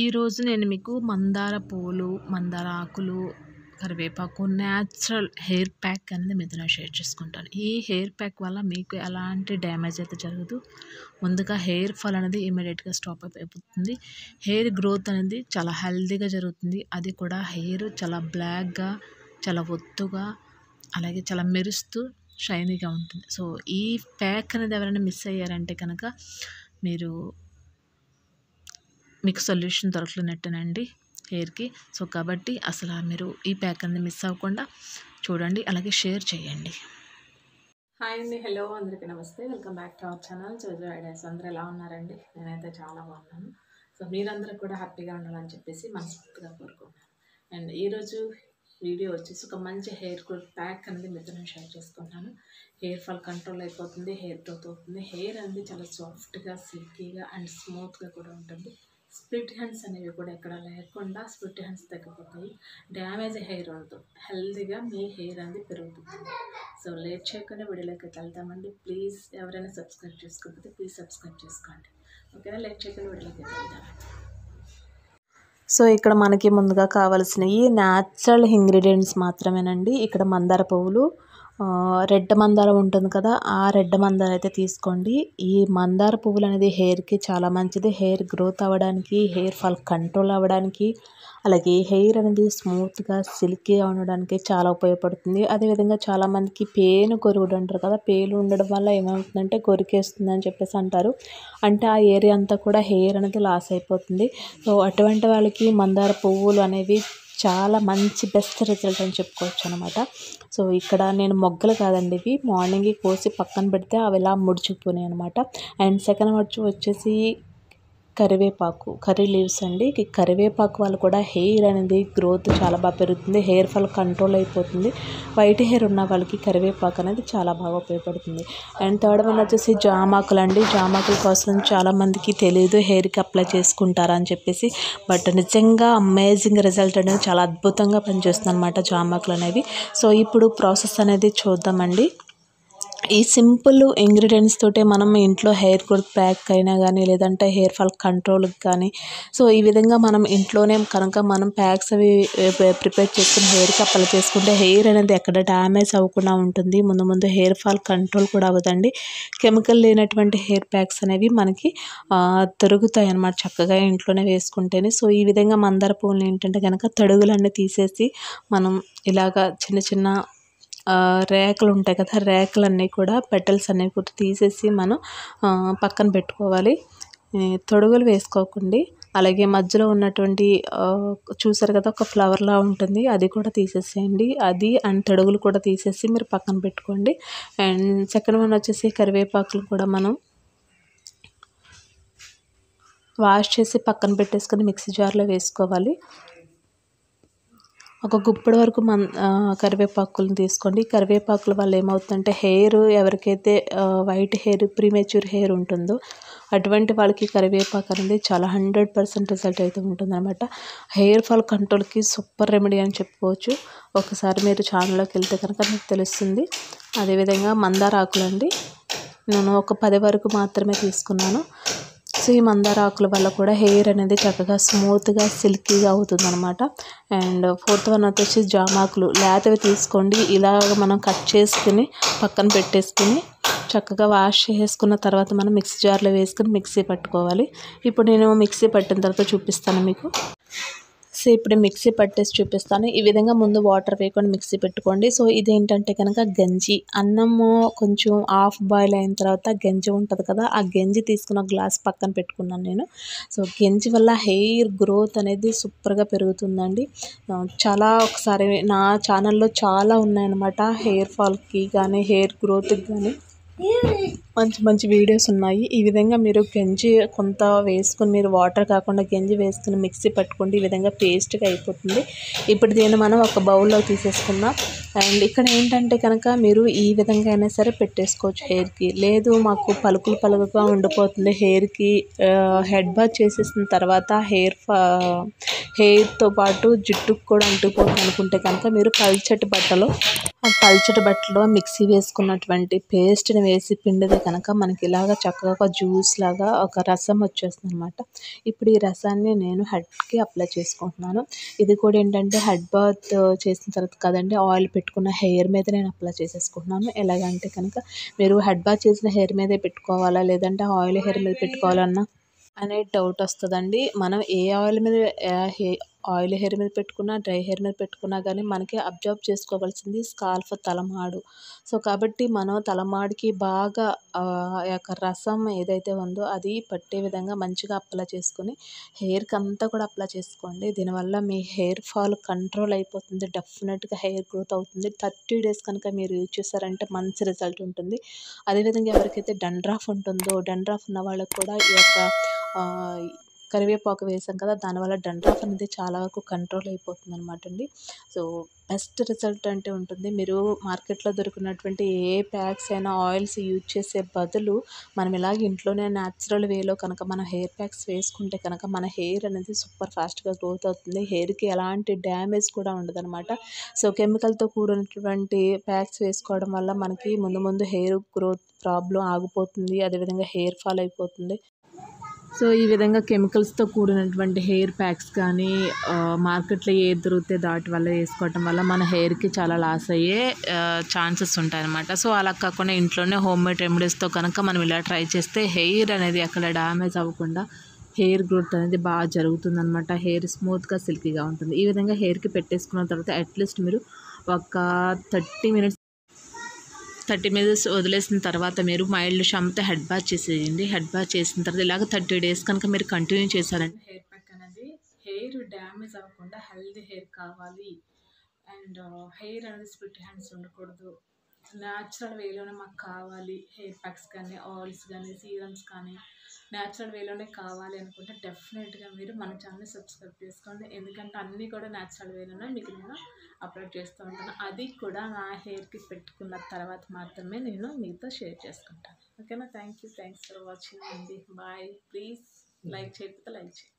ఈరోజు నేను మీకు మందార పూలు మందార ఆకులు కరివేపాకు న్యాచురల్ హెయిర్ ప్యాక్ అనేది మీతో షేర్ చేసుకుంటాను. ఈ హెయిర్ ప్యాక్ వల్ల మీకు ఎలాంటి డ్యామేజ్ అయితే జరగదు. ముందుగా హెయిర్ ఫాల్ అనేది ఇమీడియట్గా స్టాప్ అయిపోతుంది. హెయిర్ గ్రోత్ అనేది చాలా హెల్దీగా జరుగుతుంది. అది కూడా హెయిర్ చాలా బ్లాక్గా చాలా ఒత్తుగా అలాగే చాలా మెరుస్తూ షైనీగా ఉంటుంది. సో ఈ ప్యాక్ అనేది ఎవరైనా మిస్ అయ్యారంటే కనుక మీరు మీకు సొల్యూషన్ దొరకలేనట్టేనండి హెయిర్కి. సో కాబట్టి అసలు మీరు ఈ ప్యాక్ అనేది మిస్ అవ్వకుండా చూడండి అలాగే షేర్ చేయండి. హాయ్ అండి హలో అందరికీ నమస్తే. Welcome back to our channel. Jojo Ideas. అందరూ ఎలా ఉన్నారండి? నేనైతే చాలా బాగున్నాను. సో మీరందరూ కూడా హ్యాపీగా ఉండాలని చెప్పేసి మనస్ఫూర్తిగా కోరుకున్నాను అండ్ ఈరోజు వీడియో వచ్చేసి ఒక మంచి హెయిర్ గ్రోత్ ప్యాక్ అనేది మీతో నేను షేర్ చేసుకుంటాను హెయిర్ ఫాల్ కంట్రోల్ అయిపోతుంది హెయిర్ గ్రోత్ అవుతుంది. హెయిర్ అనేది చాలా సాఫ్ట్గా సిల్కీగా అండ్ స్మూత్గా కూడా ఉంటుంది. స్ప్లిట్ హ్యాండ్స్ అనేవి కూడా ఎక్కడ లేకుండా స్ప్లిట్ హ్యాండ్స్ తగ్గిపోతాయి. డ్యామేజ్ హెయిర్ ఉండదు హెల్తీగా మీ హెయిర్ అనేది పెరుగుతుంది. సో లేట్ చేయకుండా వీడియోలోకి వెళ్తామండి ప్లీజ్ ఎవరైనా సబ్స్క్రైబ్ చేసుకోకపోతే ప్లీజ్ సబ్స్క్రైబ్ చేసుకోండి. ఓకేనా? లేట్ చేయకుండా వీడియోలోకి వెళ్తామండి సో ఇక్కడ మనకి ముందుగా కావాల్సినవి న్యాచురల్ ఇంగ్రీడియంట్స్ మాత్రమేనండి. ఇక్కడ మందార పువ్వులు రెడ్ మందారం ఉంటుంది కదా ఆ రెడ్ మందారం అయితే తీసుకోండి. ఈ మందార పువ్వులు అనేది హెయిర్కి చాలా మంచిది. హెయిర్ గ్రోత్ అవ్వడానికి హెయిర్ ఫాల్ కంట్రోల్ అవ్వడానికి అలాగే హెయిర్ అనేది స్మూత్గా సిల్కీ ఉండడానికి చాలా ఉపయోగపడుతుంది. అదేవిధంగా చాలామందికి పేను కొరుగుడు అంటారు కదా పేలు ఉండడం వల్ల ఏమవుతుందంటే కొరికేస్తుంది అని చెప్పేసి అంటారు. అంటే ఆ ఏరియా అంతా కూడా హెయిర్ అనేది లాస్ అయిపోతుంది. సో అటువంటి వాళ్ళకి మందార పువ్వులు అనేవి చాలా మంచి బెస్ట్ రిజల్ట్ అని చెప్పుకోవచ్చు అనమాట సో ఇక్కడ నేను మొగ్గలు కాదండి ఇవి. మార్నింగ్ కోసి పక్కన పెడితే అవి ఇలా ముడుచుకుపోయినాయి అనమాట అండ్ సెకండ్ వచ్చి వచ్చేసి కరివేపాకు కర్రీ లీవ్స్ అండి. ఈ కరివేపాకు వల్ల కూడా హెయిర్ అనేది గ్రోత్ చాలా బాగా పెరుగుతుంది. హెయిర్ ఫాల్ కంట్రోల్ అయిపోతుంది. వైట్ హెయిర్ ఉన్న వాళ్ళకి కరివేపాకు అనేది చాలా బాగా ఉపయోగపడుతుంది. అండ్ థర్డ్ వన్ వచ్చేసి జామాకులు అండి. జామాకుల కోసం చాలామందికి తెలియదు హెయిర్కి అప్లై చేసుకుంటారా అని చెప్పేసి. బట్ నిజంగా అమేజింగ్ రిజల్ట్ అనేది చాలా అద్భుతంగా పనిచేస్తుంది అనమాట జామాకులు అనేవి. సో ఇప్పుడు ప్రాసెస్ అనేది చూద్దామండి. ఈ సింపుల్ ఇంగ్రీడియంట్స్ తోటే మనం ఇంట్లో హెయిర్ గ్రోత్ ప్యాక్ అయినా కానీ లేదంటే హెయిర్ ఫాల్ కంట్రోల్కి కానీ సో ఈ విధంగా మనం ఇంట్లోనే కనుక మనం ప్యాక్స్ అవి ప్రిపేర్ చేసుకుని హెయిర్కి అప్లై చేసుకుంటే హెయిర్ అనేది ఎక్కడ డ్యామేజ్ అవ్వకుండా ఉంటుంది. ముందు ముందు హెయిర్ ఫాల్ కంట్రోల్ కూడా అవ్వదండి. కెమికల్ లేనటువంటి హెయిర్ ప్యాక్స్ అనేవి మనకి దొరుకుతాయి అన్నమాట చక్కగా ఇంట్లోనే వేసుకుంటేనే. సో ఈ విధంగా మందార పువ్వులు ఏంటంటే కనుక తడుగులన్నీ తీసేసి మనం ఇలాగా చిన్న చిన్న రేకులు ఉంటాయి కదా రేకులన్నీ కూడా పెటల్స్ అన్నీ కూడా తీసేసి మనం పక్కన పెట్టుకోవాలి. తొడుగులు వేసుకోకండి. అలాగే మధ్యలో ఉన్నటువంటి చూసారు కదా ఒక ఫ్లవర్లా ఉంటుంది. అది కూడా తీసేసేయండి. అది అండ్ తొడుగులు కూడా తీసేసి మీరు పక్కన పెట్టుకోండి. అండ్ సెకండ్ వన్ వచ్చేసి కరివేపాకులు కూడా మనం వాష్ చేసి పక్కన పెట్టేసుకొని మిక్సీ జార్లో వేసుకోవాలి. ఒక గుప్పడి వరకు మన్ కరివేపాకులను తీసుకోండి. కరివేపాకుల వల్ల ఏమవుతుందంటే హెయిర్ ఎవరికైతే వైట్ హెయిర్ ప్రీమెచ్యూర్ హెయిర్ ఉంటుందో అటువంటి వాళ్ళకి కరివేపాకు అనేది చాలా హండ్రెడ్ పర్సెంట్ రిజల్ట్ అయితే ఉంటుందన్నమాట. హెయిర్ ఫాల్ కంట్రోల్కి సూపర్ రెమెడీ అని చెప్పుకోవచ్చు. ఒకసారి మీరు ఛానల్లోకి వెళ్తే కనుక మీకు తెలుస్తుంది. అదేవిధంగా మందార ఆకులండి నేను ఒక పది వరకు మాత్రమే తీసుకున్నాను. సో ఈ మందార ఆకుల వల్ల కూడా హెయిర్ అనేది చక్కగా స్మూత్గా సిల్కీగా అవుతుంది అనమాట అండ్ ఫోర్త్ వన్ వచ్చేసి జామాకులు. లేతవి తీసుకోండి. ఇలాగ మనం కట్ చేసుకుని పక్కన పెట్టేసుకుని చక్కగా వాష్ చేసుకున్న తర్వాత మనం మిక్సీ జార్లో వేసుకుని మిక్సీ పట్టుకోవాలి. ఇప్పుడు నేను మిక్సీ పట్టిన తర్వాత చూపిస్తాను మీకు. సో ఇప్పుడు మిక్సీ పట్టేసి చూపిస్తాను. ఈ విధంగా ముందు వాటర్ వేయకుండా మిక్సీ పెట్టుకోండి. సో ఇదేంటంటే కనుక గంజి. అన్నము కొంచెం హాఫ్ బాయిల్ అయిన తర్వాత గంజి ఉంటుంది కదా ఆ గంజి తీసుకున్న గ్లాస్ పక్కన పెట్టుకున్నాను నేను. సో గంజి వల్ల హెయిర్ గ్రోత్ అనేది సూపర్గా పెరుగుతుందండి. చాలా ఒకసారి నా ఛానల్లో చాలా ఉన్నాయన్నమాట హెయిర్ ఫాల్కి కానీ హెయిర్ గ్రోత్కి కానీ మంచి మంచి వీడియోస్ ఉన్నాయి. ఈ విధంగా మీరు గంజి కొంత వేసుకుని మీరు వాటర్ కాకుండా గంజి వేసుకుని మిక్సీ పట్టుకోండి. ఈ విధంగా పేస్ట్గా అయిపోతుంది. ఇప్పుడు దీన్ని మనం ఒక బౌల్లో తీసేసుకుందాం. అండ్ ఇక్కడ ఏంటంటే కనుక మీరు ఈ విధంగా అయినా సరే పెట్టేసుకోవచ్చు హెయిర్కి లేదు మాకు పలుకులు పలుకుగా ఉండిపోతుంది. హెయిర్కి హెడ్ బాత్ చేసేసిన తర్వాత హెయిర్ హెయిర్తో పాటు జుట్టుకు కూడా అంటుకుపోతుంది అనుకుంటే కనుక మీరు పల్చటి బట్టలో పల్చటి బట్టలో మిక్సీ వేసుకున్నటువంటి పేస్ట్ని వేసి పిండి కనుక మనకి ఇలాగ చక్కగా ఒక జ్యూస్ లాగా ఒక రసం వచ్చేస్తుంది అనమాట ఇప్పుడు ఈ రసాన్ని నేను హెడ్కి అప్లై చేసుకుంటున్నాను. ఇది కూడా ఏంటంటే హెడ్ బాత్ చేసిన తర్వాత కదండి ఆయిల్ పెట్టుకున్న హెయిర్ మీద నేను అప్లై చేసేసుకుంటున్నాను. ఎలాగంటే కనుక మీరు హెడ్ బాత్ చేసిన హెయిర్ మీదే పెట్టుకోవాలా లేదంటే ఆయిల్ హెయిర్ మీద పెట్టుకోవాలన్నా అనే డౌట్ వస్తుందండి. మనం ఏ ఆయిల్ మీద ఆయిల్ హెయిర్ మీద పెట్టుకున్నా డ్రై హెయిర్ మీద పెట్టుకున్నా కానీ మనకి అబ్జర్వ్ చేసుకోవాల్సింది స్కాల్ఫ్ తలమాడు. సో కాబట్టి మనం తలమాడికి బాగా యొక్క రసం ఏదైతే ఉందో అది పట్టే విధంగా మంచిగా అప్లై చేసుకొని హెయిర్కి అంతా కూడా అప్లై చేసుకోండి. దీనివల్ల మీ హెయిర్ ఫాల్ కంట్రోల్ అయిపోతుంది. డెఫినెట్గా హెయిర్ గ్రోత్ అవుతుంది. థర్టీ డేస్ కనుక మీరు యూజ్ చేశారంటే మంచి రిజల్ట్ ఉంటుంది. అదేవిధంగా ఎవరికైతే డండ్రాఫ్ ఉంటుందో డండ్రాఫ్ ఉన్న వాళ్ళకి కూడా ఈ యొక్క కరివేపాకు వేసాం కదా దానివల్ల డండ్రాఫ్ అనేది చాలా వరకు కంట్రోల్ అయిపోతుంది అనమాట అండి. సో బెస్ట్ రిజల్ట్ అంటే ఉంటుంది మీరు మార్కెట్లో దొరికినటువంటి ఏ ప్యాక్స్ అయినా ఆయిల్స్ యూజ్ చేసే బదులు మనం ఇలాగ ఇంట్లోనే న్యాచురల్ వేలో కనుక మన హెయిర్ ప్యాక్స్ వేసుకుంటే కనుక మన హెయిర్ అనేది సూపర్ ఫాస్ట్గా గ్రోత్ అవుతుంది. హెయిర్కి ఎలాంటి డ్యామేజ్ కూడా ఉండదన్నమాట. సో కెమికల్తో కూడినటువంటి ప్యాక్స్ వేసుకోవడం వల్ల మనకి ముందు ముందు హెయిర్ గ్రోత్ ప్రాబ్లం ఆగిపోతుంది అదేవిధంగా హెయిర్ ఫాల్ అయిపోతుంది. సో ఈ విధంగా కెమికల్స్తో కూడినటువంటి హెయిర్ ప్యాక్స్ కానీ మార్కెట్లో ఏది దొరికితే దాటి వల్ల వేసుకోవటం వల్ల మన హెయిర్కి చాలా లాస్ అయ్యే ఛాన్సెస్ ఉంటాయి అనమాట సో అలా కాకుండా ఇంట్లోనే హోమ్ మేడ్ రెమెడీస్తో కనుక మనం ఇలా ట్రై చేస్తే హెయిర్ అనేది అక్కడ డ్యామేజ్ అవ్వకుండా హెయిర్ గ్రోత్ అనేది బాగా జరుగుతుందన్నమాట. హెయిర్ స్మూత్గా సిల్కీగా ఉంటుంది. ఈ విధంగా హెయిర్కి పెట్టేసుకున్న తర్వాత అట్లీస్ట్ మీరు ఒక థర్టీ మినిట్స్ థర్టీ మినిట్స్ వదిలేసిన తర్వాత మీరు మైల్డ్ షాంపుతో హెడ్ బాత్ చేసేయండి. హెడ్ బాత్ చేసిన తర్వాత ఇలాగ థర్టీ డేస్ కనుక మీరు కంటిన్యూ చేశారంటే హెయిర్ ప్యాక్ అనేది హెయిర్ డ్యామేజ్ అవ్వకుండా హెల్దీ హెయిర్ కావాలి. అండ్ హెయిర్ అనేది స్ప్లిట్ హ్యాండ్స్ ఉండకూడదు. న్యాచురల్ వేలోనే మాకు కావాలి హెయిర్ ప్యాక్స్ కానీ ఆయిల్స్ కానీ సీరమ్స్ కానీ. న్యాచురల్ వేలోనే కావాలి అనుకుంటే డెఫినెట్గా మీరు మన ఛానల్ని సబ్స్క్రైబ్ చేసుకోండి. ఎందుకంటే అన్నీ కూడా న్యాచురల్ వేలోనే మీకు నేను అప్లోడ్ చేస్తూ ఉంటాను. అది కూడా నా హెయిర్కి పెట్టుకున్న తర్వాత మాత్రమే నేను మీతో షేర్ చేసుకుంటాను. ఓకేనా thank you thanks for watching అండి బాయ్ ప్లీజ్ లైక్ చేయకపోతే లైక్ చేయండి.